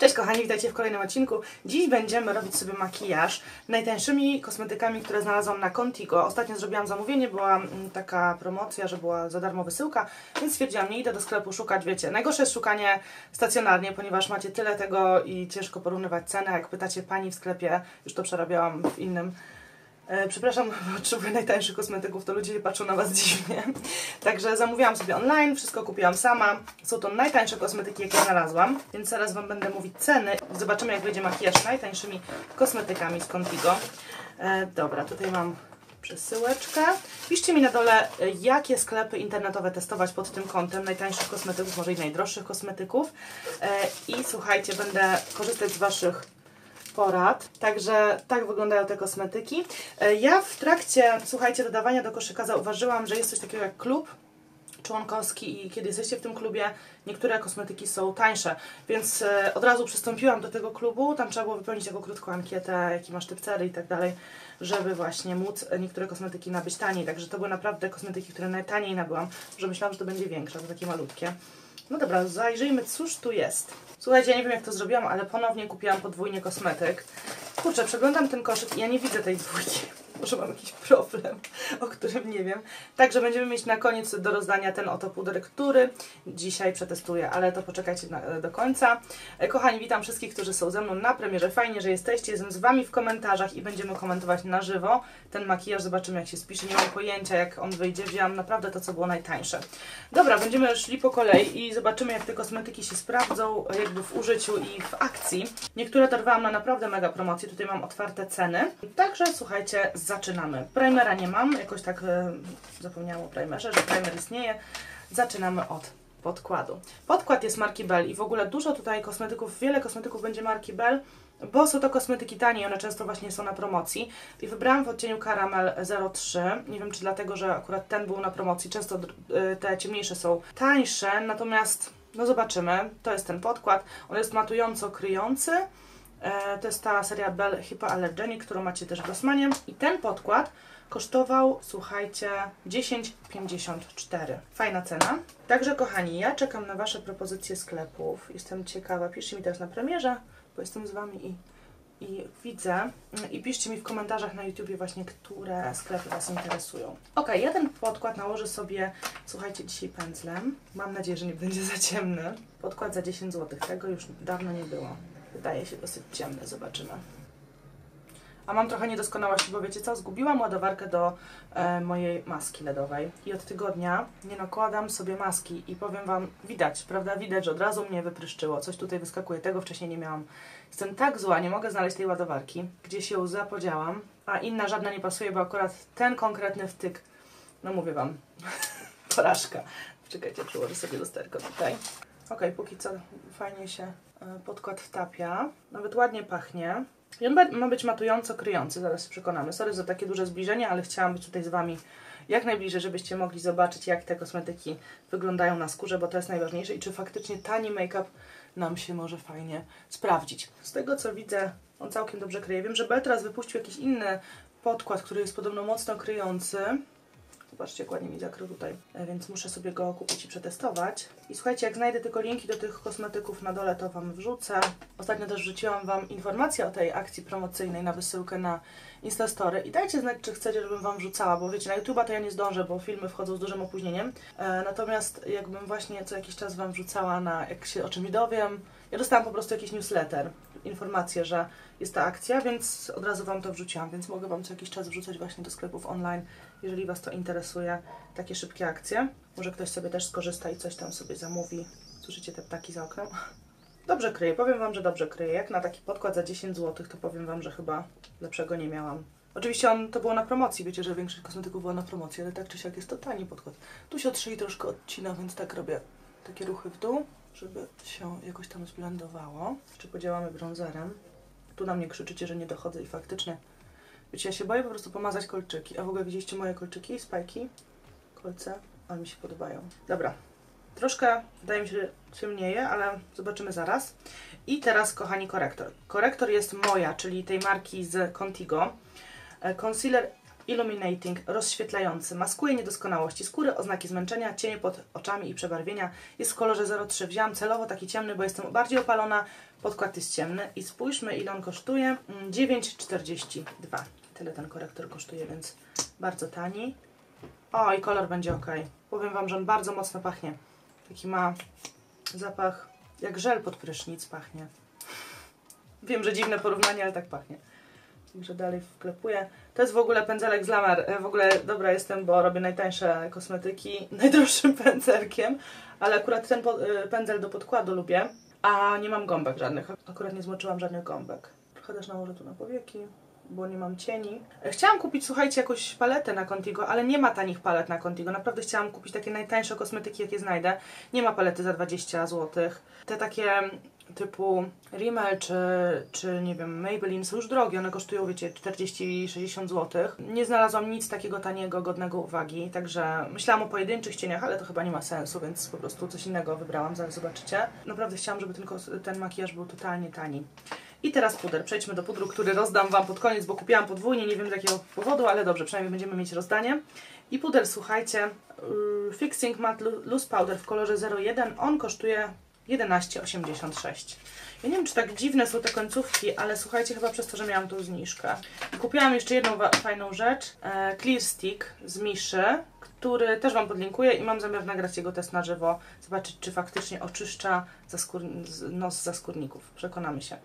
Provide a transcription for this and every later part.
Cześć kochani, witajcie w kolejnym odcinku. Dziś będziemy robić sobie makijaż najtańszymi kosmetykami, które znalazłam na Contigo. Ostatnio zrobiłam zamówienie, była mm, taka promocja, że była za darmo wysyłka, więc stwierdziłam, nie idę do sklepu szukać, wiecie. Najgorsze jest szukanie stacjonarnie, ponieważ macie tyle tego i ciężko porównywać cenę. Jak pytacie pani w sklepie, już to przerabiałam w innym E, przepraszam, potrzebuję najtańszych kosmetyków, to ludzie patrzą na Was dziwnie. Także zamówiłam sobie online, wszystko kupiłam sama. Są to najtańsze kosmetyki, jakie znalazłam, więc zaraz Wam będę mówić ceny. Zobaczymy, jak będzie makijaż najtańszymi kosmetykami z Contigo. E, dobra, tutaj mam przesyłeczkę. Piszcie mi na dole, e, jakie sklepy internetowe testować pod tym kątem najtańszych kosmetyków, może i najdroższych kosmetyków. E, I słuchajcie, będę korzystać z Waszych porad. Także tak wyglądają te kosmetyki. E, ja w trakcie, słuchajcie, dodawania do koszyka zauważyłam, że jest coś takiego jak klub członkowski i kiedy jesteście w tym klubie, niektóre kosmetyki są tańsze, więc e, od razu przystąpiłam do tego klubu, tam trzeba było wypełnić taką krótką ankietę, jaki masz typ cery i tak dalej, żeby właśnie móc niektóre kosmetyki nabyć taniej, także to były naprawdę kosmetyki, które najtaniej nabyłam, że myślałam, że to będzie większe, to takie malutkie. No dobra, zajrzyjmy, cóż tu jest. Słuchajcie, ja nie wiem jak to zrobiłam, ale ponownie kupiłam podwójnie kosmetyk. Kurczę, przeglądam ten koszyk i ja nie widzę tej dwójki. Może mam jakiś problem, o którym nie wiem. Także będziemy mieć na koniec do rozdania ten oto puder, który dzisiaj przetestuję, ale to poczekajcie na, do końca. E, kochani, witam wszystkich, którzy są ze mną na premierze. Fajnie, że jesteście. Jestem z Wami w komentarzach i będziemy komentować na żywo ten makijaż. Zobaczymy, jak się spisze. Nie mam pojęcia, jak on wyjdzie. Wziąłam naprawdę to, co było najtańsze. Dobra, będziemy szli po kolei i zobaczymy, jak te kosmetyki się sprawdzą jakby w użyciu i w akcji. Niektóre dorwałam na naprawdę mega promocje. Tutaj mam otwarte ceny. Także słuchajcie, zaczynamy. Primera nie mam, jakoś tak e, zapomniałam o primerze, że primer istnieje. Zaczynamy od podkładu. Podkład jest marki Bell i w ogóle dużo tutaj kosmetyków, wiele kosmetyków będzie marki Bell, bo są to kosmetyki tanie, one często właśnie są na promocji. I wybrałam w odcieniu Caramel 03. Nie wiem, czy dlatego, że akurat ten był na promocji. Często e, te ciemniejsze są tańsze, natomiast no zobaczymy. To jest ten podkład. On jest matująco kryjący. E, to jest ta seria Bell Hypoallergenic, którą macie też w Rossmanie. I ten podkład kosztował, słuchajcie, 10,54. Fajna cena. Także kochani, ja czekam na Wasze propozycje sklepów. Jestem ciekawa, piszcie mi teraz na premierze, bo jestem z Wami i, i widzę. I piszcie mi w komentarzach na YouTubie właśnie, które sklepy Was interesują. Ok, ja ten podkład nałożę sobie, słuchajcie, dzisiaj pędzlem. Mam nadzieję, że nie będzie za ciemny. Podkład za 10 zł. Tego już dawno nie było. Wydaje się dosyć ciemny, zobaczymy. A mam trochę niedoskonałości, bo wiecie co, zgubiłam ładowarkę do e, mojej maski LEDowej i od tygodnia nie nakładam sobie maski i powiem Wam, widać, prawda, widać, że od razu mnie wypryszczyło, coś tutaj wyskakuje, tego wcześniej nie miałam. Jestem tak zła, nie mogę znaleźć tej ładowarki, gdzieś ją zapodziałam, a inna żadna nie pasuje, bo akurat ten konkretny wtyk, no mówię Wam, porażka. Czekajcie, przyłożę sobie lusterko tutaj. Ok, póki co fajnie się e, podkład wtapia. Nawet ładnie pachnie. I on ma być matująco kryjący, zaraz się przekonamy. Sorry za takie duże zbliżenie, ale chciałam być tutaj z Wami jak najbliżej, żebyście mogli zobaczyć, jak te kosmetyki wyglądają na skórze, bo to jest najważniejsze i czy faktycznie tani make-up nam się może fajnie sprawdzić. Z tego co widzę, on całkiem dobrze kryje. Wiem, że Bell teraz wypuścił jakiś inny podkład, który jest podobno mocno kryjący. Zobaczcie, jak ładnie mi zakrył tutaj, e, więc muszę sobie go kupić i przetestować. I słuchajcie, jak znajdę tylko linki do tych kosmetyków na dole, to Wam wrzucę. Ostatnio też wrzuciłam Wam informację o tej akcji promocyjnej na wysyłkę na Instastory i dajcie znać, czy chcecie, żebym Wam wrzucała, bo wiecie, na YouTube'a to ja nie zdążę, bo filmy wchodzą z dużym opóźnieniem. E, natomiast jakbym właśnie co jakiś czas Wam wrzucała na, jak się o czymś dowiem, ja dostałam po prostu jakiś newsletter, informację, że jest ta akcja, więc od razu Wam to wrzuciłam, więc mogę Wam co jakiś czas wrzucać właśnie do sklepów online, jeżeli Was to interesuje, takie szybkie akcje. Może ktoś sobie też skorzysta i coś tam sobie zamówi. Słyszycie te ptaki za oknem? Dobrze kryje, powiem Wam, że dobrze kryje. Jak na taki podkład za 10 zł, to powiem Wam, że chyba lepszego nie miałam. Oczywiście on to było na promocji, wiecie, że większość kosmetyków było na promocji, ale tak czy siak jest to tani podkład. Tu się od szyi troszkę odcina, więc tak robię takie ruchy w dół, żeby się jakoś tam zblendowało. Jeszcze podziałamy bronzerem. Tu na mnie krzyczycie, że nie dochodzę i faktycznie, wiecie, ja się boję po prostu pomazać kolczyki. A w ogóle widzieliście moje kolczyki, spajki, kolce? One mi się podobają. Dobra, troszkę wydaje mi się, ciemnieje, ale zobaczymy zaraz. I teraz, kochani, korektor. Korektor jest moja, czyli tej marki z Contigo. E, concealer Illuminating, rozświetlający, maskuje niedoskonałości skóry, oznaki zmęczenia, cienie pod oczami i przebarwienia. Jest w kolorze 03. Wziąłam celowo taki ciemny, bo jestem bardziej opalona, podkład jest ciemny. I spójrzmy ile on kosztuje. 9,42. Tyle ten korektor kosztuje, więc bardzo tani. O, i kolor będzie ok. Powiem Wam, że on bardzo mocno pachnie. Taki ma zapach jak żel pod prysznic pachnie. Wiem, że dziwne porównanie, ale tak pachnie. Także dalej wklepuję. To jest w ogóle pędzelek z Lamar. E, w ogóle dobra jestem, bo robię najtańsze kosmetyki najdroższym pędzelkiem, ale akurat ten e, pędzel do podkładu lubię, a nie mam gąbek żadnych. Akurat nie zmoczyłam żadnych gąbek. Trochę też nałożę tu na powieki bo nie mam cieni. Chciałam kupić, słuchajcie, jakąś paletę na Contigo, ale nie ma tanich palet na Contigo. Naprawdę chciałam kupić takie najtańsze kosmetyki, jakie znajdę. Nie ma palety za 20 zł. Te takie typu Rimmel czy, czy nie wiem, Maybelline są już drogie, one kosztują, wiecie, 40-60 zł. Nie znalazłam nic takiego taniego, godnego uwagi, także myślałam o pojedynczych cieniach, ale to chyba nie ma sensu, więc po prostu coś innego wybrałam, zaraz zobaczycie. Naprawdę chciałam, żeby ten, ten makijaż był totalnie tani. I teraz puder. Przejdźmy do pudru, który rozdam Wam pod koniec, bo kupiłam podwójnie, nie wiem z jakiego powodu, ale dobrze, przynajmniej będziemy mieć rozdanie. I puder, słuchajcie, yy, Fixing Matte Loose Powder w kolorze 01, on kosztuje 11,86. Ja nie wiem, czy tak dziwne są te końcówki, ale słuchajcie, chyba przez to, że miałam tą zniżkę. Kupiłam jeszcze jedną fajną rzecz, e, Clear Stick z Miszy, który też Wam podlinkuję i mam zamiar nagrać jego test na żywo, zobaczyć, czy faktycznie oczyszcza zaskór nos zaskórników. Przekonamy się.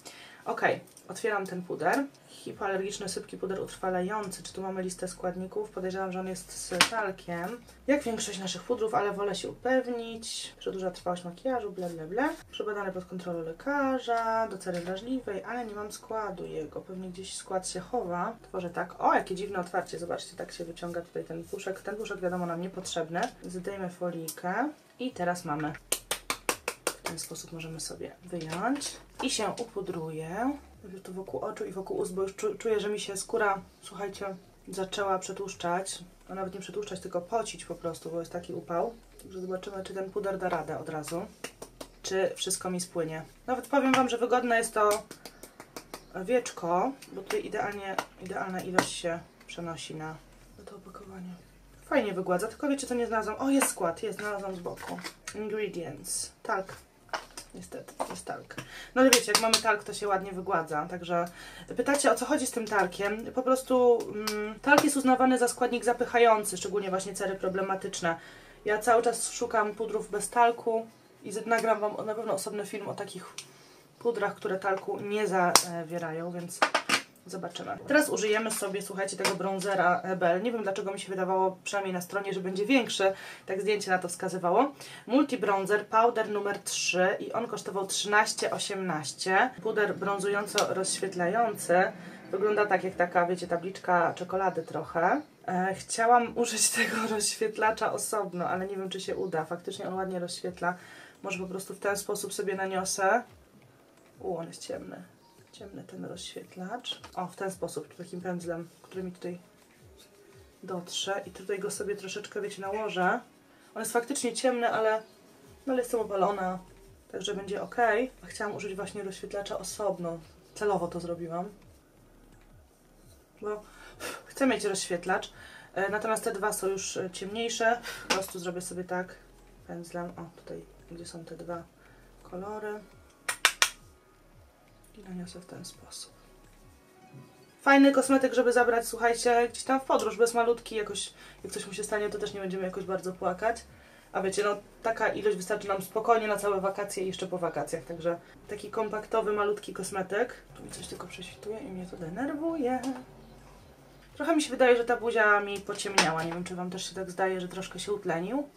Ok, otwieram ten puder. Hipoalergiczny, sypki puder utrwalający. Czy tu mamy listę składników? Podejrzewam, że on jest z talkiem. Jak większość naszych pudrów, ale wolę się upewnić. Przedłuża trwałość makijażu, bla bla bla. Przebadany pod kontrolą lekarza, do cery wrażliwej, ale nie mam składu jego. Pewnie gdzieś skład się chowa. Tworzę tak. O, jakie dziwne otwarcie. Zobaczcie, tak się wyciąga tutaj ten puszek. Ten puszek wiadomo nam niepotrzebny. Zdejmę folijkę. I teraz mamy ten sposób możemy sobie wyjąć i się upudruję. To wokół oczu i wokół ust, bo już czuję, że mi się skóra, słuchajcie, zaczęła przetłuszczać. A nawet nie przetłuszczać, tylko pocić po prostu, bo jest taki upał. Także zobaczymy, czy ten puder da radę od razu. Czy wszystko mi spłynie. Nawet powiem Wam, że wygodne jest to wieczko, bo tutaj idealnie, idealna ilość się przenosi na, na to opakowanie. Fajnie wygładza, tylko wiecie co nie znalazłam? O, jest skład, jest, znalazłam z boku. Ingredients. Tak, Niestety, to jest talk. No ale wiecie, jak mamy talk, to się ładnie wygładza. Także pytacie, o co chodzi z tym talkiem? Po prostu mm, talk jest uznawany za składnik zapychający, szczególnie właśnie cery problematyczne. Ja cały czas szukam pudrów bez talku i nagram Wam na pewno osobny film o takich pudrach, które talku nie zawierają, więc Zobaczymy. Teraz użyjemy sobie, słuchajcie, tego bronzera Bell. Nie wiem dlaczego mi się wydawało, przynajmniej na stronie, że będzie większy. Tak zdjęcie na to wskazywało. Multi Bronzer Powder numer 3 i on kosztował 13,18. Puder brązująco-rozświetlający. Wygląda tak jak taka, wiecie, tabliczka czekolady trochę. E, chciałam użyć tego rozświetlacza osobno, ale nie wiem, czy się uda. Faktycznie on ładnie rozświetla. Może po prostu w ten sposób sobie naniosę. U, on jest ciemny ciemny ten rozświetlacz. O, w ten sposób, takim pędzlem, który mi tutaj dotrze. I tutaj go sobie troszeczkę, wiecie, nałożę. On jest faktycznie ciemny, ale, no, ale jestem opalona, także będzie ok. Chciałam użyć właśnie rozświetlacza osobno. Celowo to zrobiłam. Bo chcę mieć rozświetlacz. E, natomiast te dwa są już e, ciemniejsze. Po prostu zrobię sobie tak pędzlem. O, tutaj, gdzie są te dwa kolory i naniosę w ten sposób. Fajny kosmetyk, żeby zabrać, słuchajcie, gdzieś tam w podróż, bez malutki, jakoś, jak coś mu się stanie, to też nie będziemy jakoś bardzo płakać. A wiecie, no taka ilość wystarczy nam spokojnie na całe wakacje i jeszcze po wakacjach, także taki kompaktowy, malutki kosmetyk. Tu mi coś tylko prześwituje i mnie to denerwuje. Trochę mi się wydaje, że ta buzia mi pociemniała, nie wiem czy Wam też się tak zdaje, że troszkę się utlenił.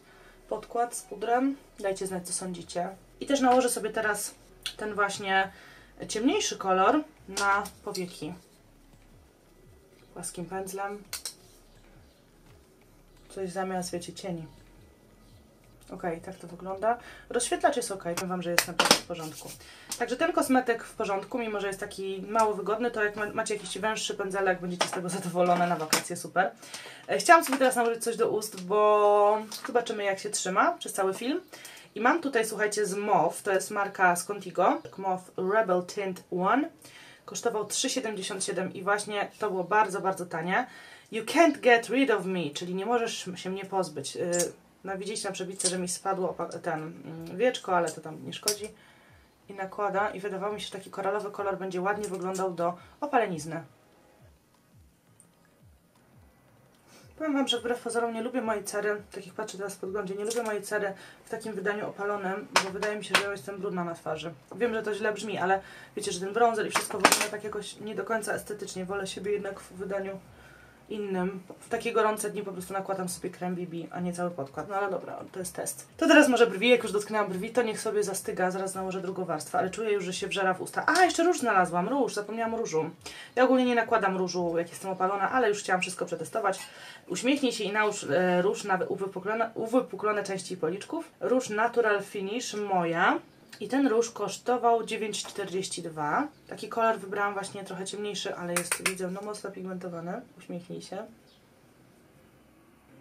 Podkład z pudrem, dajcie znać co sądzicie. I też nałożę sobie teraz ten właśnie ciemniejszy kolor na powieki. Płaskim pędzlem. Coś zamiast, wiecie, cieni. Ok, tak to wygląda. Rozświetlacz jest ok, powiem Wam, że jest naprawdę w porządku. Także ten kosmetyk w porządku, mimo że jest taki mało wygodny, to jak macie jakiś węższy pędzelek, będziecie z tego zadowolone na wakacje, super. E, chciałam sobie teraz nałożyć coś do ust, bo zobaczymy jak się trzyma przez cały film. I mam tutaj, słuchajcie, z MOV, to jest marka z Contigo, MOV Rebel Tint One. Kosztował 3,77 i właśnie to było bardzo, bardzo tanie. You can't get rid of me, czyli nie możesz się mnie pozbyć. Yy, no widzicie na przebitce, że mi spadło ten mm, wieczko, ale to tam nie szkodzi. I nakłada i wydawało mi się, że taki koralowy kolor będzie ładnie wyglądał do opalenizny. Powiem Wam, że wbrew pozorom nie lubię mojej cery, tak jak patrzę teraz w podglądzie, nie lubię mojej cery w takim wydaniu opalonym, bo wydaje mi się, że ja jestem brudna na twarzy. Wiem, że to źle brzmi, ale wiecie, że ten bronzer i wszystko wygląda tak jakoś nie do końca estetycznie. Wolę siebie jednak w wydaniu innym. W takie gorące dni po prostu nakładam sobie krem BB, a nie cały podkład. No ale dobra, to jest test. To teraz może brwi, jak już dotknęłam brwi, to niech sobie zastyga, zaraz nałożę drugą warstwę, ale czuję już, że się wżera w usta. A, jeszcze róż znalazłam, róż, zapomniałam różu. Ja ogólnie nie nakładam różu, jak jestem opalona, ale już chciałam wszystko przetestować. Uśmiechnij się i nałóż e, róż na uwypuklone, uwypuklone części policzków. Róż Natural Finish moja. I ten róż kosztował 9,42. Taki kolor wybrałam właśnie trochę ciemniejszy, ale jest, widzę, no mocno pigmentowany. Uśmiechnij się.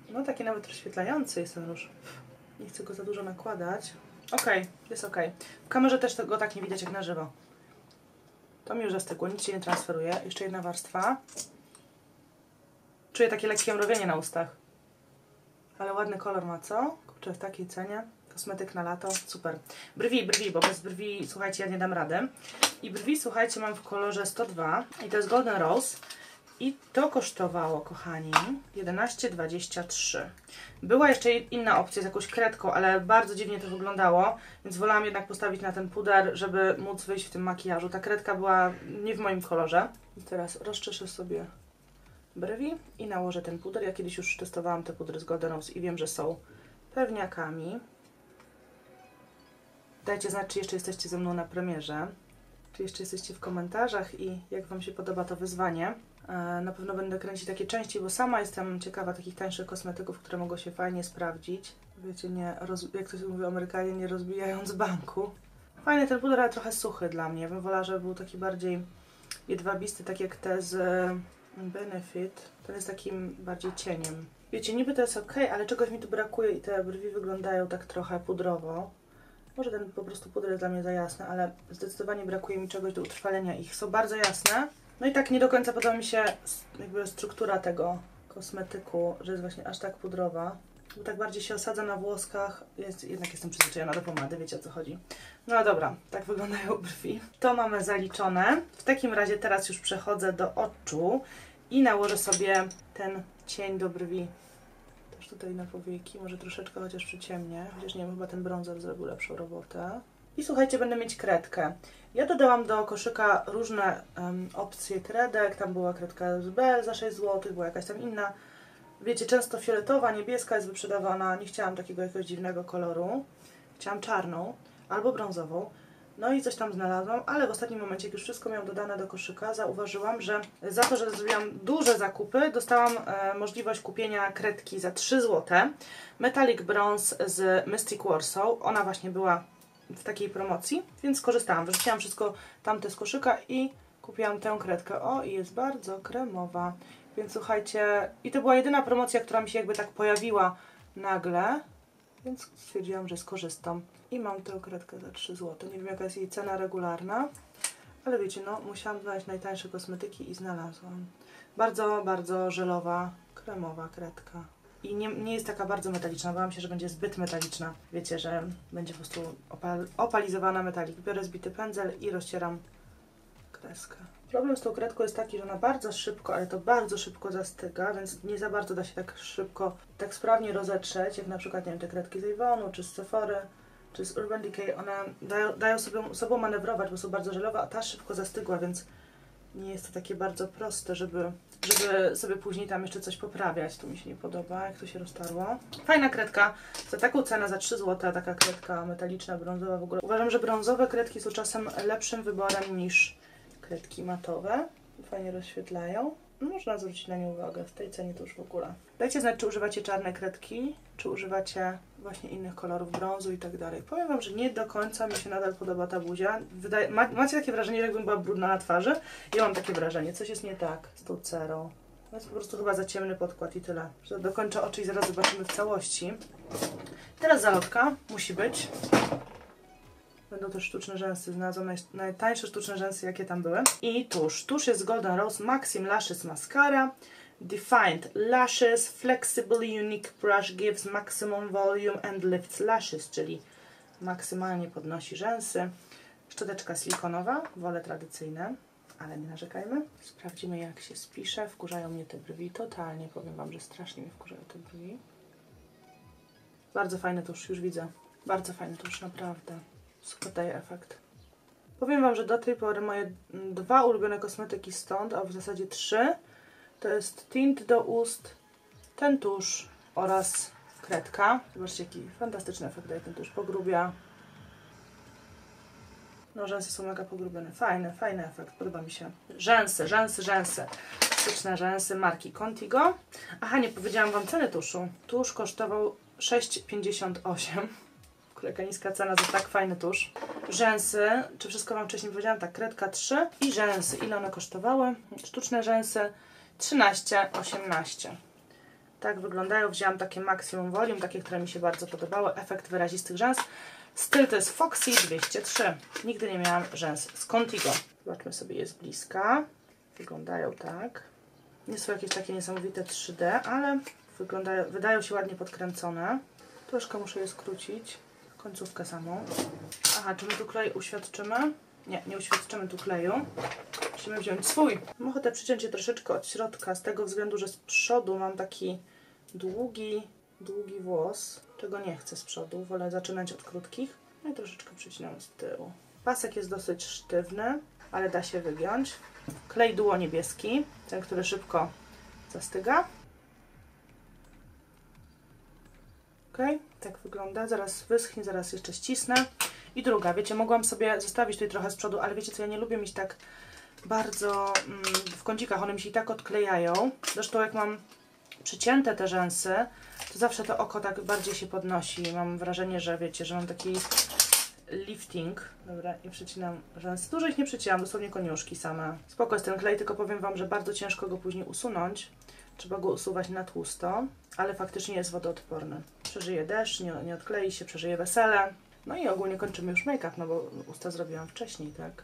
No taki nawet rozświetlający jest ten róż. Nie chcę go za dużo nakładać. Okej, okay, jest ok. W kamerze też tego tak nie widać jak na żywo. To mi już zastygło, nic się nie transferuje. Jeszcze jedna warstwa. Czuję takie lekkie mrowienie na ustach. Ale ładny kolor ma, co? Kurczę, w takiej cenie. Kosmetyk na lato, super. Brwi, brwi, bo bez brwi, słuchajcie, ja nie dam rady. I brwi, słuchajcie, mam w kolorze 102 i to jest Golden Rose. I to kosztowało, kochani, 11,23. Była jeszcze inna opcja z jakąś kredką, ale bardzo dziwnie to wyglądało, więc wolałam jednak postawić na ten puder, żeby móc wyjść w tym makijażu. Ta kredka była nie w moim kolorze. I teraz rozczeszę sobie brwi i nałożę ten puder. Ja kiedyś już testowałam te pudry z Golden Rose i wiem, że są pewniakami. Dajcie znać, czy jeszcze jesteście ze mną na premierze, czy jeszcze jesteście w komentarzach i jak Wam się podoba to wyzwanie. E, na pewno będę kręcić takie części, bo sama jestem ciekawa takich tańszych kosmetyków, które mogą się fajnie sprawdzić. Wiecie, nie jak to się mówi Amerykanie, nie rozbijając banku. Fajny ten puder, ale trochę suchy dla mnie. Bym wolała, żeby był taki bardziej jedwabisty, tak jak te z Benefit. Ten jest takim bardziej cieniem. Wiecie, niby to jest ok, ale czegoś mi tu brakuje i te brwi wyglądają tak trochę pudrowo. Może ten po prostu puder jest dla mnie za jasny, ale zdecydowanie brakuje mi czegoś do utrwalenia ich. Są bardzo jasne. No i tak nie do końca podoba mi się jakby struktura tego kosmetyku, że jest właśnie aż tak pudrowa. Bo tak bardziej się osadza na włoskach. Jest, jednak jestem przyzwyczajona do pomady, wiecie o co chodzi. No dobra, tak wyglądają brwi. To mamy zaliczone. W takim razie teraz już przechodzę do oczu i nałożę sobie ten cień do brwi tutaj na powieki, może troszeczkę chociaż przyciemnie, chociaż nie wiem, chyba ten bronzer zrobił lepszą robotę. I słuchajcie, będę mieć kredkę. Ja dodałam do koszyka różne um, opcje kredek, tam była kredka z Bell za 6 zł, była jakaś tam inna. Wiecie, często fioletowa, niebieska jest wyprzedawana, nie chciałam takiego jakiegoś dziwnego koloru. Chciałam czarną albo brązową. No i coś tam znalazłam, ale w ostatnim momencie, jak już wszystko miałam dodane do koszyka, zauważyłam, że za to, że zrobiłam duże zakupy, dostałam e, możliwość kupienia kredki za 3 zł. Metallic Bronze z Mystic Warsaw. Ona właśnie była w takiej promocji, więc skorzystałam. Wyrzuciłam wszystko tamte z koszyka i kupiłam tę kredkę. O, i jest bardzo kremowa. Więc słuchajcie, i to była jedyna promocja, która mi się jakby tak pojawiła nagle, więc stwierdziłam, że skorzystam. I mam tę kredkę za 3 zł. Nie wiem jaka jest jej cena regularna, ale wiecie, no musiałam znaleźć najtańsze kosmetyki i znalazłam. Bardzo, bardzo żelowa, kremowa kredka. I nie, nie jest taka bardzo metaliczna. Bałam się, że będzie zbyt metaliczna. Wiecie, że będzie po prostu opal, opalizowana metalik. Biorę zbity pędzel i rozcieram kreskę. Problem z tą kredką jest taki, że ona bardzo szybko, ale to bardzo szybko zastyga, więc nie za bardzo da się tak szybko, tak sprawnie rozetrzeć, jak na przykład, nie wiem, te kredki z Avonu czy z Sephory czy z Urban Decay, one dają, dają sobie, sobą manewrować, bo są bardzo żelowe, a ta szybko zastygła, więc nie jest to takie bardzo proste, żeby, żeby sobie później tam jeszcze coś poprawiać. Tu mi się nie podoba, jak to się roztarło. Fajna kredka. Za taką cenę, za 3 zł, taka kredka metaliczna, brązowa w ogóle. Uważam, że brązowe kredki są czasem lepszym wyborem niż kredki matowe. Fajnie rozświetlają. Można zwrócić na nie uwagę, w tej cenie to już w ogóle. Dajcie znać, czy używacie czarne kredki, czy używacie właśnie innych kolorów brązu i tak dalej. Powiem Wam, że nie do końca mi się nadal podoba ta buzia. Wydaje, ma, macie takie wrażenie, jakbym była brudna na twarzy? Ja mam takie wrażenie, coś jest nie tak z tą cerą. To jest po prostu chyba za ciemny podkład i tyle. Że dokończę oczy i zaraz zobaczymy w całości. Teraz zalotka musi być. Będą też sztuczne rzęsy, znalazłam naj, najtańsze sztuczne rzęsy, jakie tam były. I tusz. Tusz jest Golden Rose Maxim Lashes Mascara Defined Lashes Flexible Unique Brush gives maximum volume and lifts lashes, czyli maksymalnie podnosi rzęsy. Szczoteczka silikonowa, wolę tradycyjne, ale nie narzekajmy. Sprawdzimy jak się spisze. Wkurzają mnie te brwi, totalnie powiem Wam, że strasznie mnie wkurzają te brwi. Bardzo fajny tusz, już widzę. Bardzo fajny tusz, naprawdę. Super daje efekt. Powiem Wam, że do tej pory moje dwa ulubione kosmetyki stąd, a w zasadzie trzy, to jest tint do ust, ten tusz oraz kredka. Zobaczcie, jaki fantastyczny efekt daje ten tusz. Pogrubia. No, rzęsy są mega pogrubione. Fajny, fajny efekt. Podoba mi się. Rzęsy, rzęsy, rzęsy. Styczne rzęsy marki Contigo. Aha, nie powiedziałam Wam ceny tuszu. Tusz kosztował 6,58. Kolejka niska cena za tak fajny tusz. Rzęsy, czy wszystko Wam wcześniej powiedziałam? Tak, kredka 3 i rzęsy. Ile one kosztowały? Sztuczne rzęsy 13,18. Tak wyglądają. Wzięłam takie Maximum Volume, takie, które mi się bardzo podobały. Efekt wyrazistych rzęs. Styl to jest Foxy 203. Nigdy nie miałam rzęs z Contigo. Zobaczmy sobie je z bliska. Wyglądają tak. Nie są jakieś takie niesamowite 3D, ale wyglądają, wydają się ładnie podkręcone. Troszkę muszę je skrócić. Końcówkę samą. Aha, czy my tu klej uświadczymy? Nie, nie uświadczymy tu kleju. Musimy wziąć swój. Mam ochotę przyciąć je troszeczkę od środka, z tego względu, że z przodu mam taki długi, długi włos, czego nie chcę z przodu. Wolę zaczynać od krótkich. No i troszeczkę przycinam z tyłu. Pasek jest dosyć sztywny, ale da się wygiąć. Klej duo niebieski, ten, który szybko zastyga. Ok, tak wygląda. Zaraz wyschnie, zaraz jeszcze ścisnę. I druga, wiecie, mogłam sobie zostawić tutaj trochę z przodu, ale wiecie co, ja nie lubię mieć tak bardzo mm, w kącikach, one mi się i tak odklejają. Zresztą jak mam przycięte te rzęsy, to zawsze to oko tak bardziej się podnosi. Mam wrażenie, że wiecie, że mam taki lifting. Dobra, i przycinam rzęsy. Dużo ich nie przycinam, dosłownie koniuszki same. Spoko jest ten klej, tylko powiem Wam, że bardzo ciężko go później usunąć. Trzeba go usuwać na tłusto, ale faktycznie jest wodoodporny. Przeżyje deszcz, nie, nie odklei się, przeżyje wesele. No i ogólnie kończymy już make-up, no bo usta zrobiłam wcześniej, tak?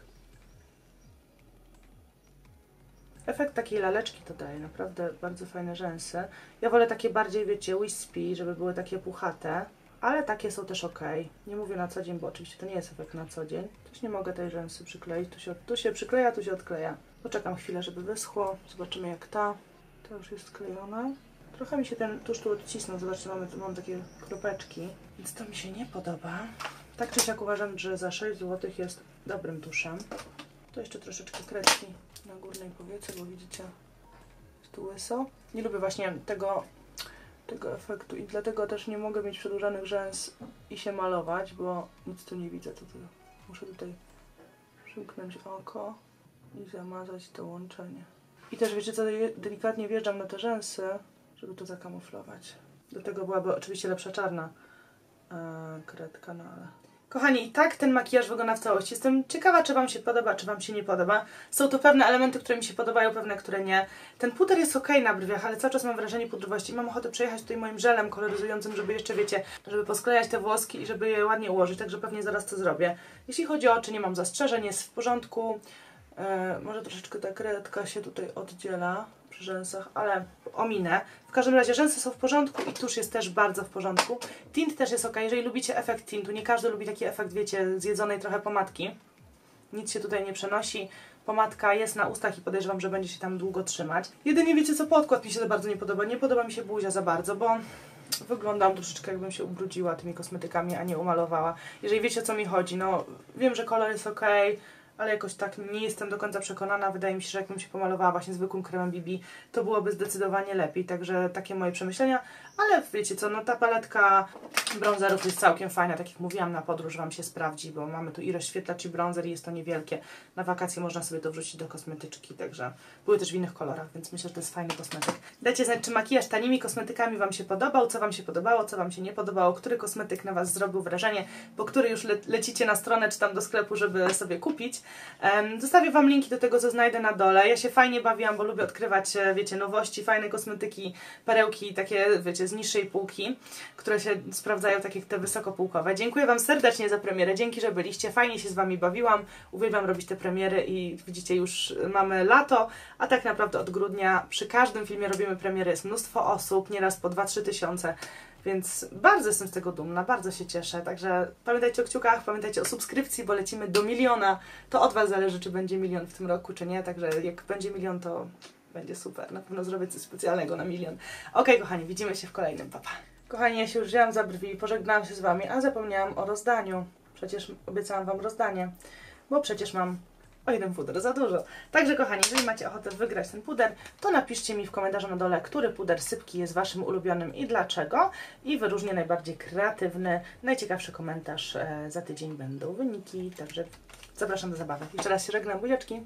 Efekt takiej laleczki to daje, naprawdę bardzo fajne rzęsy. Ja wolę takie bardziej, wiecie, wispy, żeby były takie puchate, ale takie są też ok. Nie mówię na co dzień, bo oczywiście to nie jest efekt na co dzień. Też nie mogę tej rzęsy przykleić, tu się, tu się przykleja, tu się odkleja. Poczekam chwilę, żeby wyschło, zobaczymy jak ta. To już jest sklejona. Trochę mi się ten tusz tu odcisnął, zobaczcie, mamy, mam takie kropeczki, więc to mi się nie podoba. Tak czy siak uważam, że za 6 zł jest dobrym tuszem. To jeszcze troszeczkę kredki na górnej powiece, bo widzicie, jest tu łyso. Nie lubię właśnie tego, tego efektu i dlatego też nie mogę mieć przedłużanych rzęs i się malować, bo nic tu nie widzę. To, to muszę tutaj przymknąć oko i zamazać to łączenie. I też wiecie co, delikatnie wjeżdżam na te rzęsy, żeby to zakamuflować. Do tego byłaby oczywiście lepsza czarna e, kredka, no ale... Kochani, i tak ten makijaż wygląda w całości. Jestem ciekawa, czy Wam się podoba, czy Wam się nie podoba. Są tu pewne elementy, które mi się podobają, pewne, które nie. Ten puder jest ok na brwiach, ale cały czas mam wrażenie pudrowości. Mam ochotę przejechać tutaj moim żelem koloryzującym, żeby jeszcze, wiecie, żeby posklejać te włoski i żeby je ładnie ułożyć, także pewnie zaraz to zrobię. Jeśli chodzi o oczy, nie mam zastrzeżeń, jest w porządku. E, może troszeczkę ta kredka się tutaj oddziela przy rzęsach, ale ominę. W każdym razie rzęsy są w porządku i tusz jest też bardzo w porządku. Tint też jest ok, jeżeli lubicie efekt tintu. Nie każdy lubi taki efekt, wiecie, zjedzonej trochę pomadki. Nic się tutaj nie przenosi. Pomadka jest na ustach i podejrzewam, że będzie się tam długo trzymać. Jedynie wiecie co, podkład mi się za bardzo nie podoba. Nie podoba mi się buzia za bardzo, bo wyglądam troszeczkę jakbym się ubrudziła tymi kosmetykami, a nie umalowała. Jeżeli wiecie o co mi chodzi, no wiem, że kolor jest ok, ale jakoś tak nie jestem do końca przekonana. Wydaje mi się, że jakbym się pomalowała właśnie zwykłym kremem BB, to byłoby zdecydowanie lepiej. Także takie moje przemyślenia. Ale wiecie co, no ta paletka bronzerów jest całkiem fajna. Tak jak mówiłam, na podróż Wam się sprawdzi, bo mamy tu i rozświetlacz i bronzer i jest to niewielkie. Na wakacje można sobie to wrzucić do kosmetyczki, także były też w innych kolorach, więc myślę, że to jest fajny kosmetyk. Dajcie znać, czy makijaż tanimi kosmetykami Wam się podobał, co Wam się podobało, co Wam się nie podobało, który kosmetyk na Was zrobił wrażenie, po który już le lecicie na stronę czy tam do sklepu, żeby sobie kupić. Zostawię Wam linki do tego, co znajdę na dole. Ja się fajnie bawiłam, bo lubię odkrywać, e, wiecie, nowości, fajne kosmetyki, perełki takie, wiecie, z niższej półki, które się sprawdzają tak jak te wysokopółkowe. Dziękuję Wam serdecznie za premierę, dzięki, że byliście. Fajnie się z Wami bawiłam. Uwielbiam robić te premiery i widzicie, już mamy lato, a tak naprawdę od grudnia przy każdym filmie robimy premiery. Jest mnóstwo osób, nieraz po 2-3 tysiące. Więc bardzo jestem z tego dumna, bardzo się cieszę. Także pamiętajcie o kciukach, pamiętajcie o subskrypcji, bo lecimy do miliona. To od Was zależy, czy będzie milion w tym roku, czy nie. Także jak będzie milion, to będzie super. Na pewno zrobię coś specjalnego na milion. Okej, kochani, widzimy się w kolejnym. Papa. Kochani, ja się już wzięłam za brwi, pożegnałam się z Wami, a zapomniałam o rozdaniu. Przecież obiecałam Wam rozdanie, bo przecież mam o jeden puder za dużo. Także kochani, jeżeli macie ochotę wygrać ten puder, to napiszcie mi w komentarzu na dole, który puder sypki jest Waszym ulubionym i dlaczego. I wyróżnię najbardziej kreatywny, najciekawszy komentarz. E, Za tydzień będą wyniki, także zapraszam do zabawy. Jeszcze raz się żegnam, buziaczki.